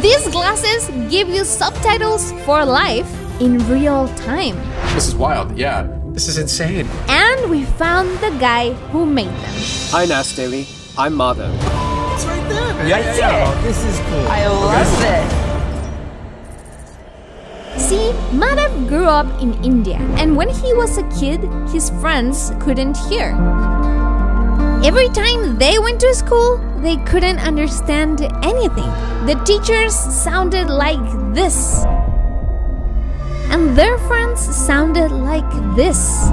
These glasses give you subtitles for life in real time. This is wild, yeah. This is insane. And we found the guy who made them. Hi, Nas Daily. I'm Madhav. It's right there, man. Yeah, yeah, yeah. This is cool. I love it. See, Madhav grew up in India, and when he was a kid, his friends couldn't hear. Every time they went to school, they couldn't understand anything. The teachers sounded like this. And their friends sounded like this.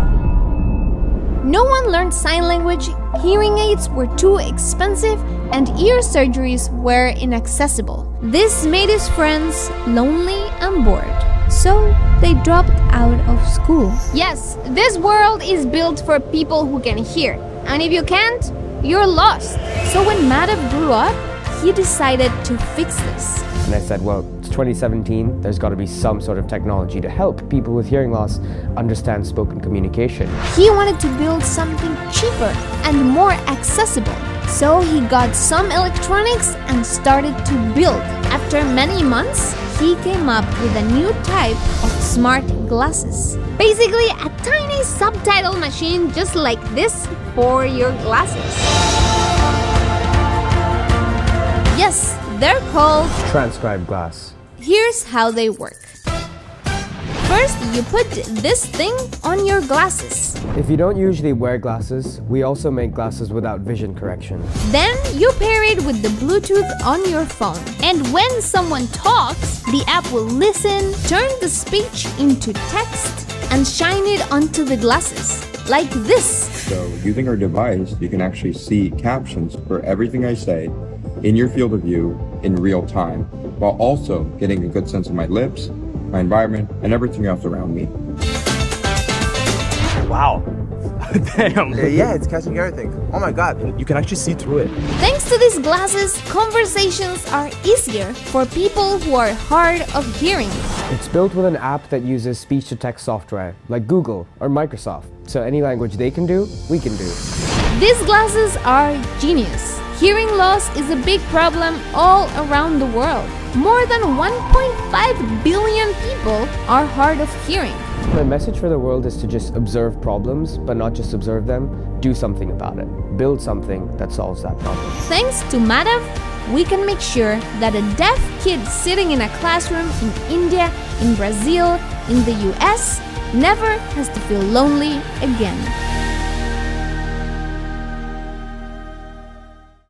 No one learned sign language, hearing aids were too expensive, and ear surgeries were inaccessible. This made his friends lonely and bored. So they dropped out of school. Yes, this world is built for people who can hear. And if you can't, you're lost. So when Madhav grew up, he decided to fix this. And I said, well, it's 2017. There's got to be some sort of technology to help people with hearing loss understand spoken communication. He wanted to build something cheaper and more accessible. So he got some electronics and started to build. After many months, he came up with a new type of smart glasses. Basically, a tiny subtitle machine just like this for your glasses. Yes, they're called. TranscribeGlass. Here's how they work. First, you put this thing on your glasses. If you don't usually wear glasses, we also make glasses without vision correction. Then you pair it with the Bluetooth on your phone. And when someone talks, the app will listen, turn the speech into text, and shine it onto the glasses. Like this. So, using our device, you can actually see captions for everything I say in your field of view in real time, while also getting a good sense of my lips, my environment, and everything else around me. Wow. Damn. Yeah, it's catching everything. Oh my god. You can actually see through it. Thanks to these glasses, conversations are easier for people who are hard of hearing. It's built with an app that uses speech to text software, like Google or Microsoft. So any language they can do, we can do. These glasses are genius. Hearing loss is a big problem all around the world. More than 1.5 billion people are hard of hearing. My message for the world is to just observe problems, but not just observe them, do something about it. Build something that solves that problem. Thanks to Madhav, we can make sure that a deaf kid sitting in a classroom in India, in Brazil, in the US, never has to feel lonely again.